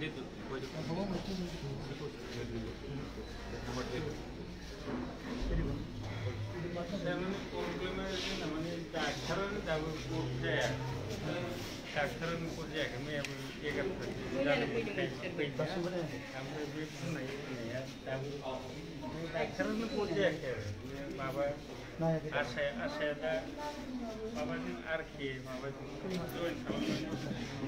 Лето приходит. А по-моему, это не माबा आसाया आसाया दा माबाजों आरोखि माबाजों जयन खालामनानै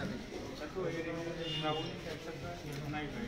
तो ये बाबू ने क्या सकता है होना ही नाही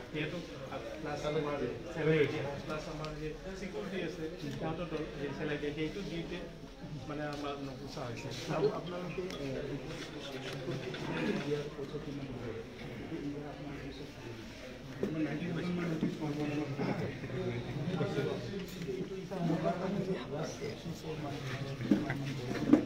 যিহেতু প্লাছ আমাৰ চেলাৰী প্লাছ আমাৰ যে চিকিউৰিটি আছে সিহঁতৰ চেলাৰী দিয়ে সেইটো দিওঁতে মানে আমাৰ নোপোচা হৈছে আৰু আপোনালোকে দিয়াৰ পইচা কিমান দিব এইবাৰ আপোনালোকে চব আমার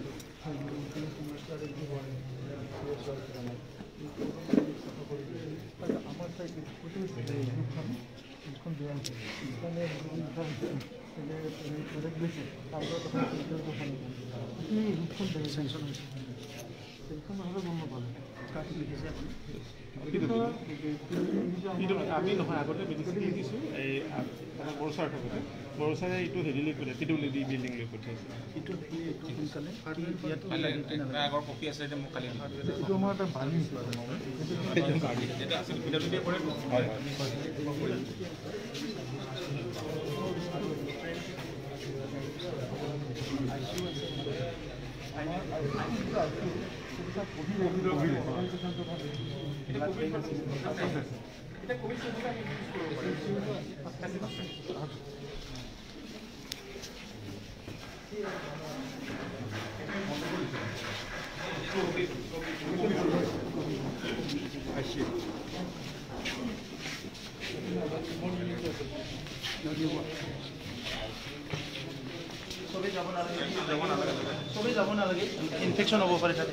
সেনশন হলে গম নাপালে কিন্তু আমি নহয় আগতে মেডিচিন দি দিছোঁ এই বৰচাৰ থাকোঁতে বৰচাৰে এইটো হেৰি লৈ পঠিয়াই পি ডব্লিউ ডি বিল্ডিং লৈ পঠিয়াইছে এটা আগৰ কপি আছে এতিয়া মোক কালি দিব। এইটো আমাৰ এটা ভালি এটা আছিল পিডব্লিউডিয়ে পৰে হয় হয় চবেই যাব নালাগে চবেই যাব নালাগে ইনফেকশ্যন হ'ব পাৰে তাতে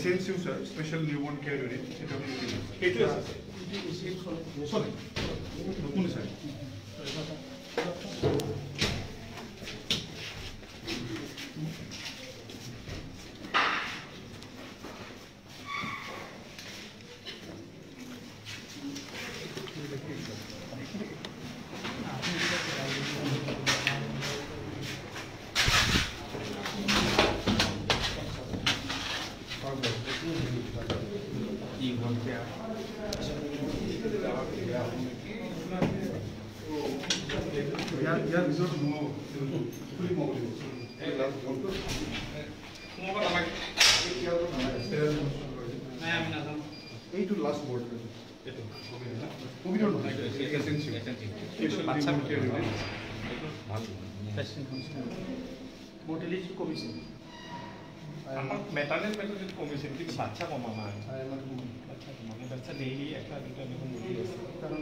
SNCU, sir, Special Newborn Care Unit, CWC. সেইটো আছে চলে নতুন স্যার ইয়াৰ ইয়াৰ ভিতৰত সোমাব খুলি সোমাব লাগিব এইটো লাষ্ট বৰ্ড মৰ্টেলিটি কমিছে আমাৰ মেটাৰনেল মেটাৰনেল কমিছে কিন্তু বাচ্চা কমা আমাৰ বাচ্চা কমা বাচ্চা ডেইলি এটা দুটা দেখোন বলি আছে কাৰণ